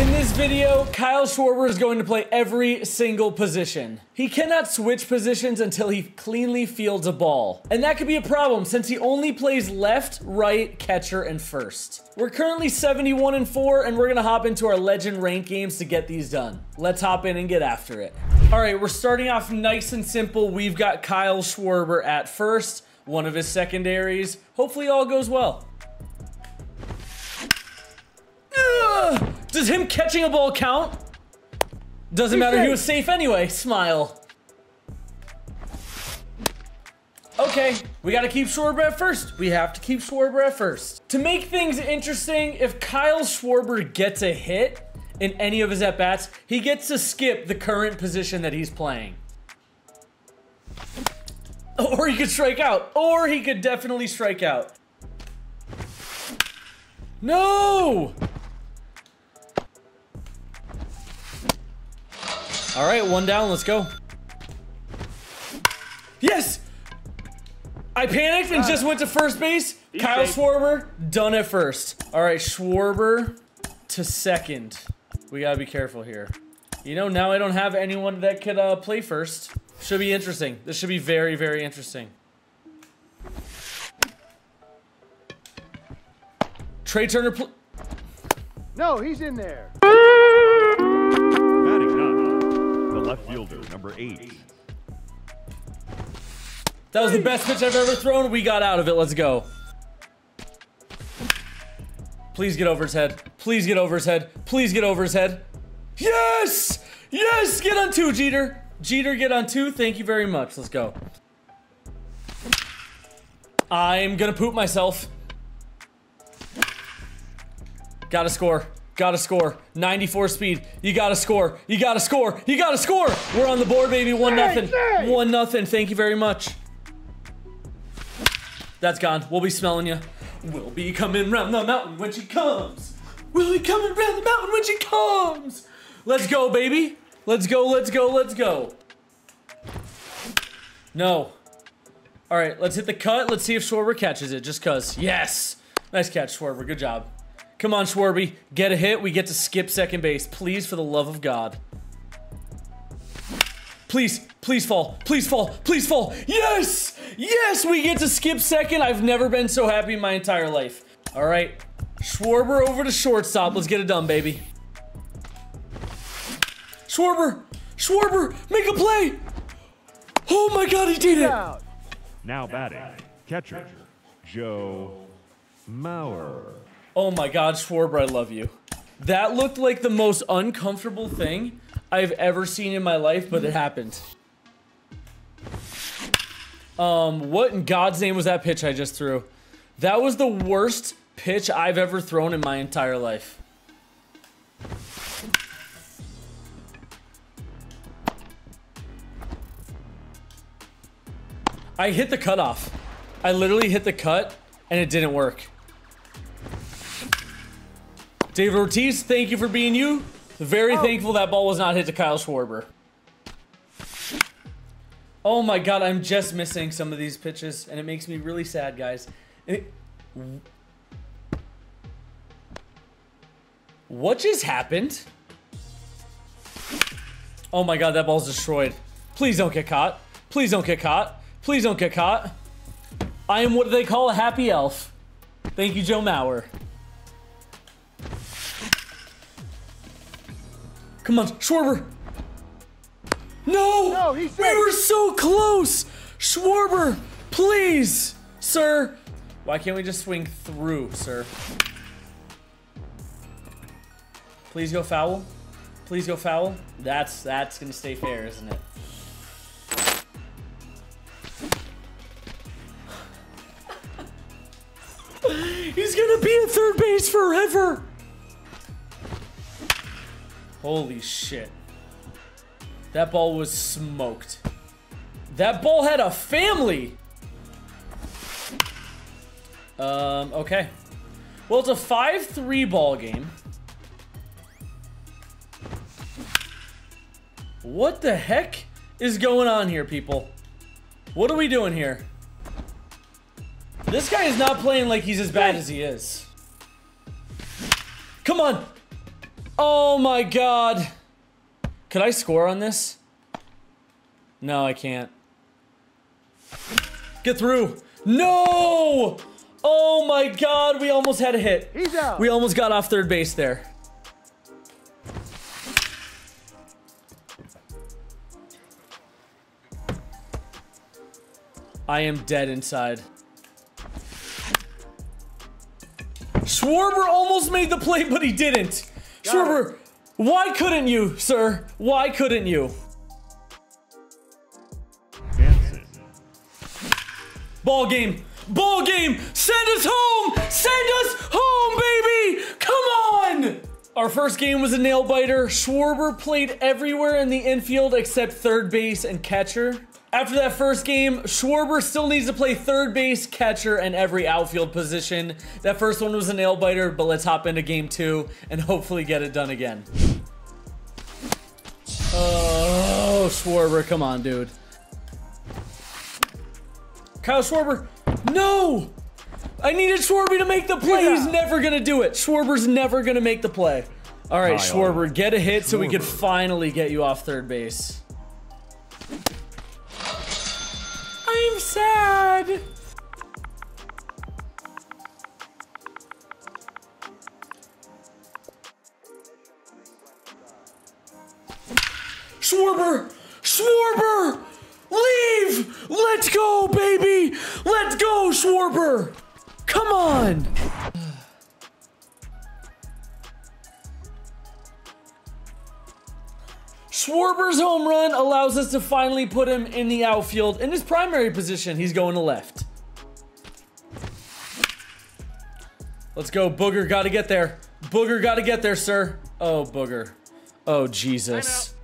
In this video, Kyle Schwarber is going to play every single position. He cannot switch positions until he cleanly fields a ball. And that could be a problem since he only plays left, right, catcher, and first. We're currently 71 and 4, and we're gonna hop into our legend rank games to get these done. Let's hop in and get after it. All right, we're starting off nice and simple. We've got Kyle Schwarber at first, one of his secondaries. Hopefully all goes well. Ugh! Does him catching a ball count? Doesn't matter, he was safe anyway. Smile. Okay, we gotta keep Schwarber at first. We have to keep Schwarber at first. To make things interesting, if Kyle Schwarber gets a hit in any of his at-bats, he gets to skip the current position that he's playing. Or he could strike out. Or he could definitely strike out. No! All right, one down. Let's go. Yes! I panicked and just went to first base. Kyle safe. Schwarber, done at first. All right, Schwarber to second. We gotta be careful here. You know, now I don't have anyone that could uh, play first. Should be interesting. This should be very, very interesting. Trea Turner, pl- No, he's in there. Left fielder, number eight. that was the best pitch I've ever thrown. We got out of it. Let's go. Please get over his head. Please get over his head. Please get over his head. Yes! Yes! Get on two, Jeter. Jeter, get on two. Thank you very much. Let's go. I'm gonna poop myself. Gotta score. Gotta score. 94 speed. You gotta score. You gotta score. You gotta score. We're on the board, baby. One nothing. One nothing. Thank you very much. That's gone. We'll be smelling you. We'll be coming round the mountain when she comes. We'll be coming round the mountain when she comes. Let's go, baby. Let's go, let's go, let's go. No. All right, let's hit the cut. Let's see if Schwarber catches it, just cuz. Yes. Nice catch, Schwarber. Good job. Come on, Schwarby. Get a hit. We get to skip second base. Please, for the love of God. Please, please fall. Please fall. Please fall. Yes! Yes, we get to skip second. I've never been so happy in my entire life. All right. Schwarber over to shortstop. Let's get it done, baby. Schwarber! Schwarber! Make a play! Oh my god, he did it! Now batting, catcher, Joe Mauer. Oh my god, Schwarber, I love you. That looked like the most uncomfortable thing I've ever seen in my life, but it happened. Um, what in God's name was that pitch I just threw? That was the worst pitch I've ever thrown in my entire life. I hit the cutoff. I literally hit the cut and it didn't work. David Ortiz, thank you for being you. Very oh. thankful that ball was not hit to Kyle Schwarber. Oh my god, I'm just missing some of these pitches, and it makes me really sad, guys. It- What just happened? Oh my god, that ball's destroyed. Please don't get caught. Please don't get caught. Please don't get caught. I am what they call a happy elf. Thank you, Joe Mauer. Come on, Schwarber. No! No, he's we safe. were so close! Schwarber, please! Sir, why can't we just swing through, sir? Please go foul. Please go foul. That's that's gonna stay fair, isn't it? He's gonna be at third base forever. Holy shit. That ball was smoked. That ball had a family. Um, okay. Well, it's a 5-3 ball game. What the heck is going on here, people? What are we doing here? This guy is not playing like he's as bad as he is. Come on. Oh my god. Could I score on this? No, I can't. Get through. No! Oh my god, we almost had a hit. He's out. We almost got off third base there. I am dead inside. Schwarber almost made the play, but he didn't. Schwarber, why couldn't you, sir? Why couldn't you? Ball game. Ball game. Send us home. Send us home, baby. Come on. Our first game was a nail biter. Schwarber played everywhere in the infield except third base and catcher. After that first game, Schwarber still needs to play third base, catcher, and every outfield position. That first one was a nail biter, but let's hop into game two and hopefully get it done again. Oh, Schwarber, come on, dude. Kyle Schwarber, no! I needed Schwarber to make the play. He's never gonna do it. Schwarber's never gonna make the play. All right, Kyle Schwarber, get a hit so we can finally get you off third base. Sad. Schwarber! Schwarber! Leave! Let's go, baby! Let's go, Schwarber! Come on! Home run allows us to finally put him in the outfield. In his primary position, he's going to left. Let's go, Booger. Got to get there. Booger got to get there, sir. Oh, Booger. Oh, Jesus.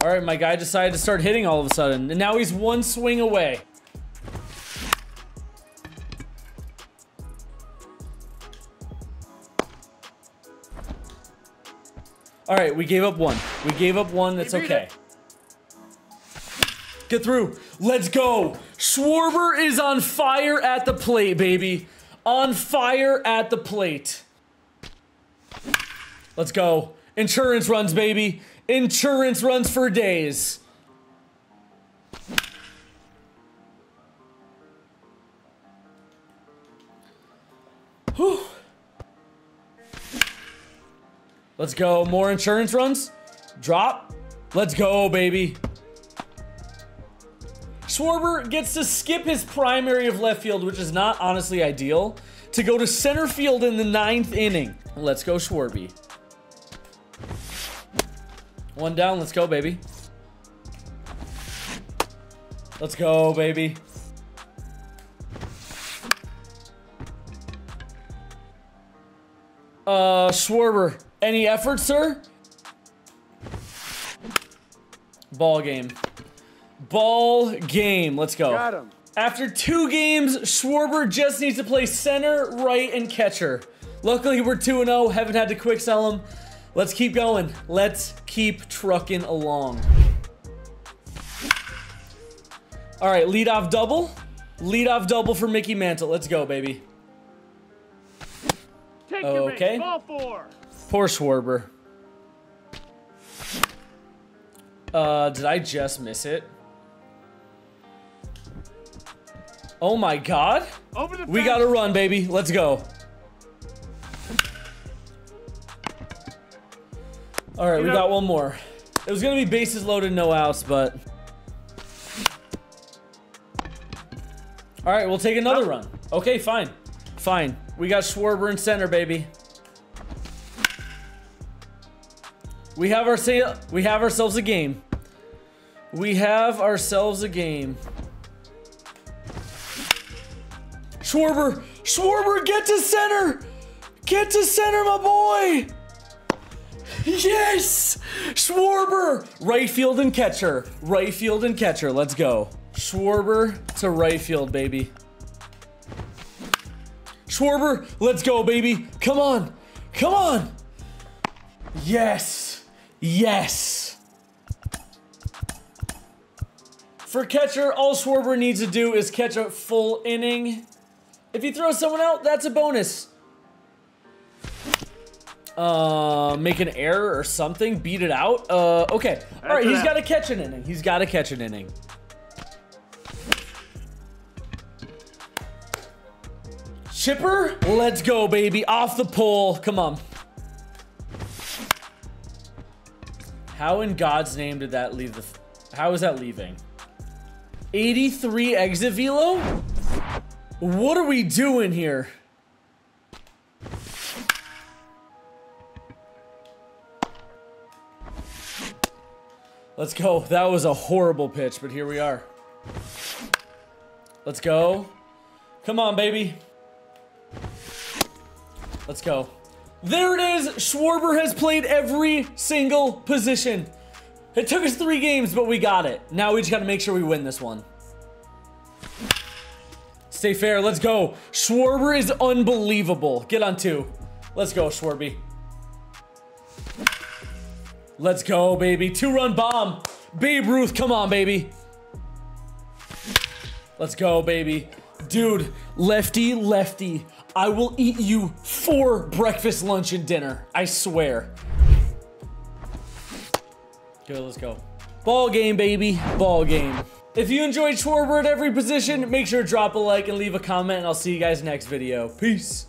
All right, my guy decided to start hitting all of a sudden, and now he's one swing away. All right, we gave up one. We gave up one. That's okay. Get through. Let's go. Schwarber is on fire at the plate, baby. On fire at the plate. Let's go. Insurance runs, baby. Insurance runs for days. Let's go. More insurance runs. Drop. Let's go, baby. Schwarber gets to skip his primary of left field, which is not honestly ideal, to go to center field in the ninth inning. Let's go, Schwarby. One down. Let's go, baby. Let's go, baby. Uh, Schwarber, any effort, sir? Ball game. Ball game. Let's go. Got him. After two games, Schwarber just needs to play center, right, and catcher. Luckily, we're 2 0. Haven't had to quick sell him. Let's keep going. Let's keep trucking along. All right, lead off double. Lead off double for Mickey Mantle. Let's go, baby. Take your Okay. Poor Schwarber. Uh, did I just miss it? Oh my god. We gotta run, baby. Let's go. All right, we You know- got one more. It was gonna be bases loaded, no outs, but. All right, we'll take another run. Okay, fine, fine. We got Schwarber in center, baby. We have our we have ourselves a game. We have ourselves a game. Schwarber! Schwarber, get to center! Get to center, my boy! Yes! Schwarber! Right field and catcher. Right field and catcher. Let's go. Schwarber to right field, baby. Schwarber, let's go, baby. Come on. Come on. Yes. Yes. For catcher, all Schwarber needs to do is catch a full inning If he throws someone out, that's a bonus. Uh, make an error or something, beat it out. Uh, okay. All right, he's got to catch an inning. He's got to catch an inning. Chipper, let's go, baby. Off the pole. Come on. How in God's name did that leave the... How is that leaving? 83 exit velo? What are we doing here? Let's go. That was a horrible pitch, but here we are. Let's go. Come on, baby. Let's go. There it is. Schwarber has played every single position. It took us three games, but we got it. Now we just got to make sure we win this one. Stay fair. Let's go. Schwarber is unbelievable. Get on two. Let's go, Schwarby. Let's go, baby. Two-run bomb. Babe Ruth, come on, baby. Let's go, baby. Dude, lefty, lefty. I will eat you for breakfast, lunch, and dinner. I swear. Good, let's go. Ball game, baby. Ball game. If you enjoyed Schwarber at every position, make sure to drop a like and leave a comment, and I'll see you guys next video. Peace.